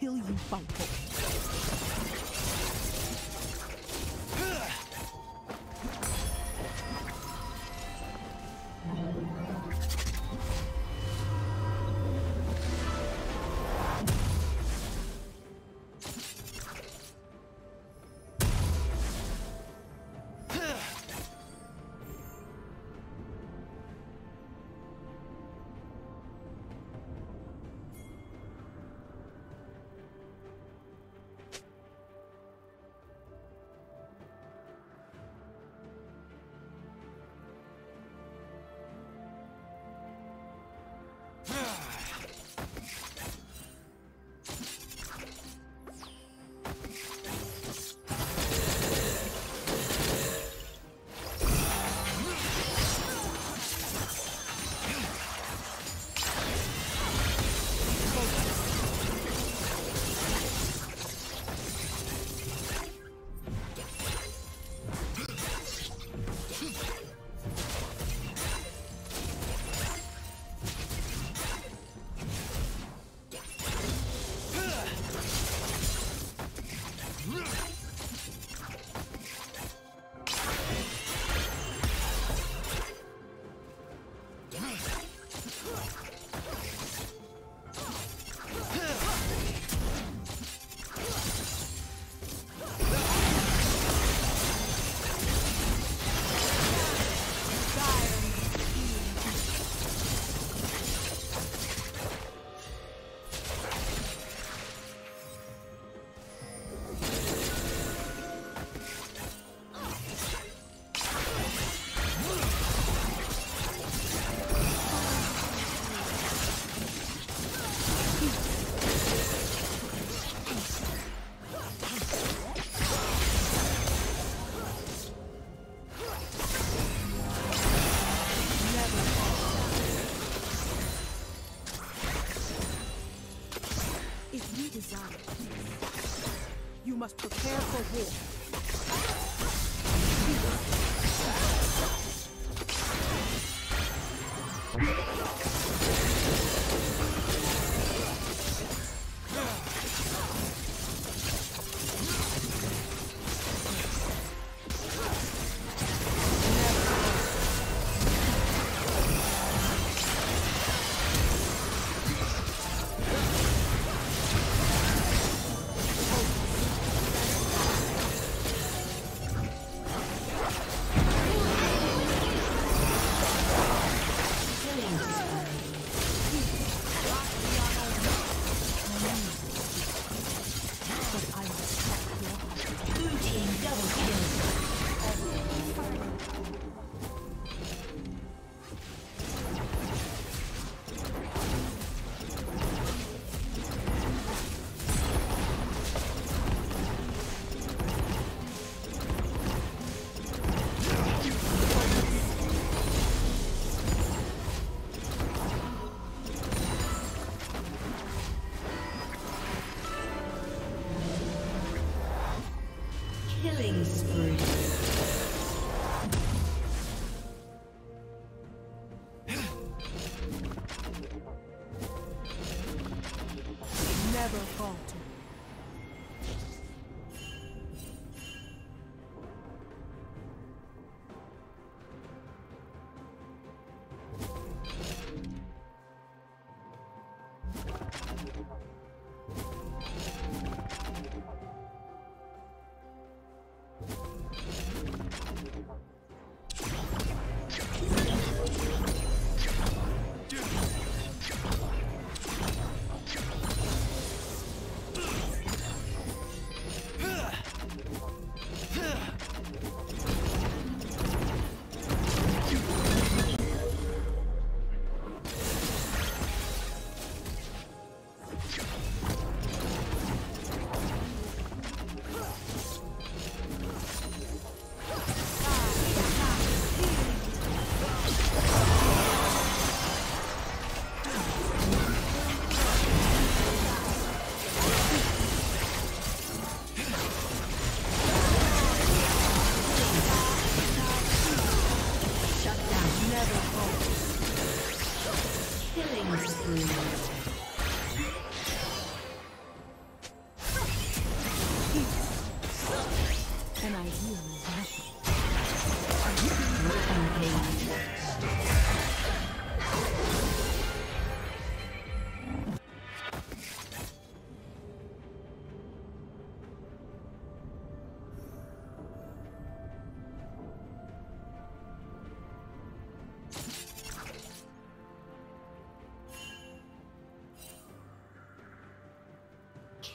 until you bungle.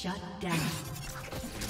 Shut down.